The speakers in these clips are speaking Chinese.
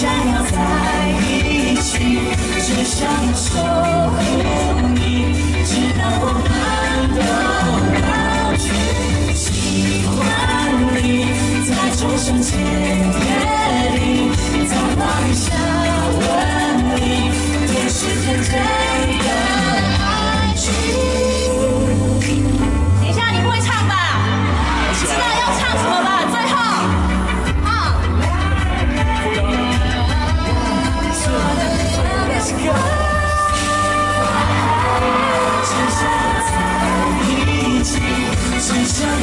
想要在一起，只想守护你，直到我们都老去。喜欢你，在钟声前约定，在梦里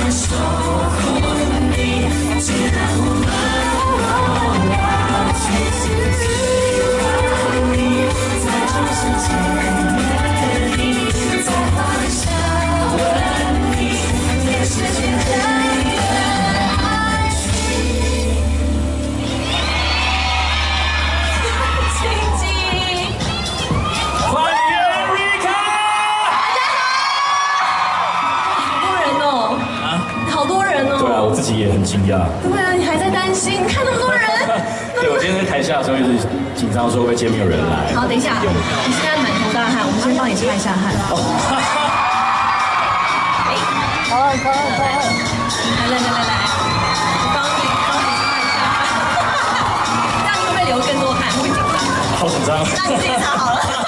只自己也很惊讶。对啊你还在担心你看那么多人。对我今天在台下的时候一直紧张说会见面有人来？好等一下你现在满头大汗我们先帮你擦一下汗。哦。来来来来来帮你帮你擦一下汗。样你会不会流更多汗？会紧张。好紧张。那你自己擦好了。